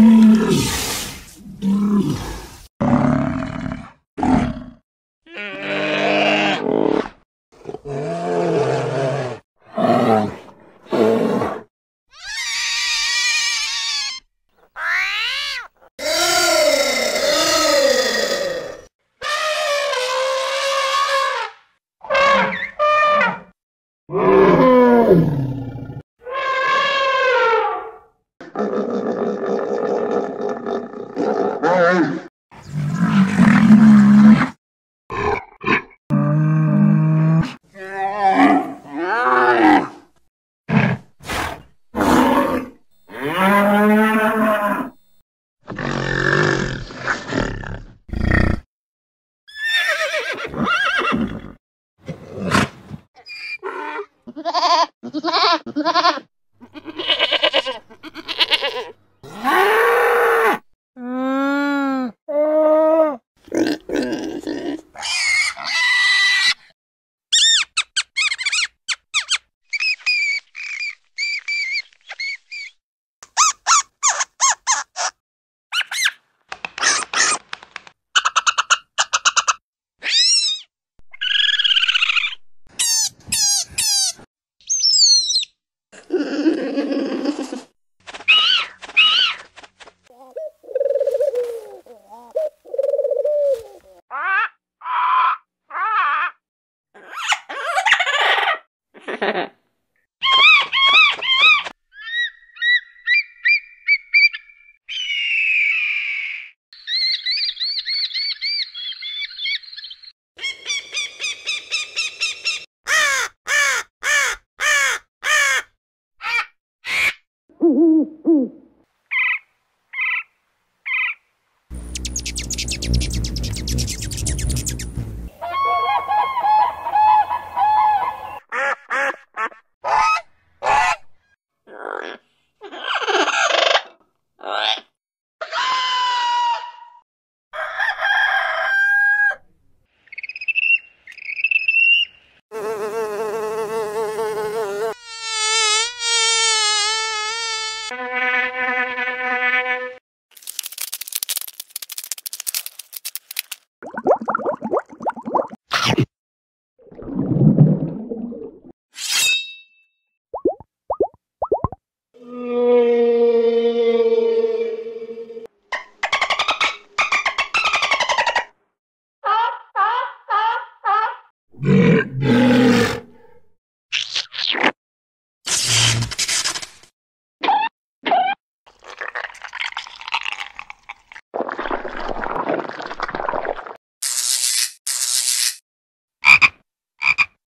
Mm. both Mm-hmm. Mm-hmm.